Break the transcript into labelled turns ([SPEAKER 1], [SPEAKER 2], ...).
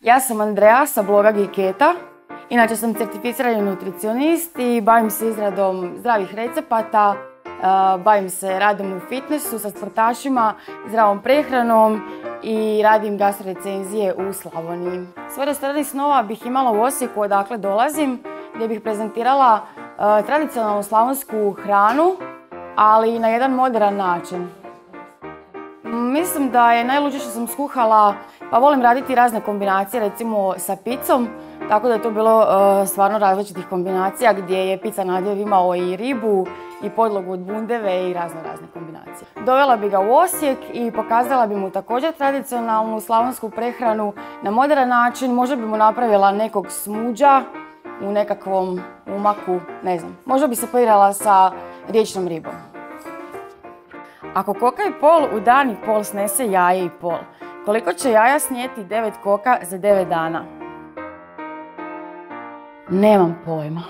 [SPEAKER 1] Ja sam Andreja sa bloga Giketa. Inače sam certificirani nutricionist i bavim se izradom zdravih recepata, bavim se radom u fitnessu sa sportašima, zdravom prehranom i radim gastrorecenzije u Slavoniji. Svoj restoran snova bih imala u Osijeku odakle dolazim, gdje bih prezentirala tradicionalnu slavonsku hranu, ali na jedan modern način. Mislim da je najluđe što sam skuhala, pa volim raditi razne kombinacije, recimo sa picom, tako da je to bilo e, stvarno različitih kombinacija gdje je pizza nadjev imao i ribu i podlogu od bundeve i razne razne kombinacije. Dovela bi ga u Osijek i pokazala bi mu također tradicionalnu slavonsku prehranu na modern način. Možda bi mu napravila nekog smuđa u nekakvom umaku, ne znam. Možda bi se poirala sa riječnom ribom. Ako koka i pol, u dan i pol snese jaje i pol. Koliko će jaja snijeti 9 koka za 9 dana? Nemam pojma.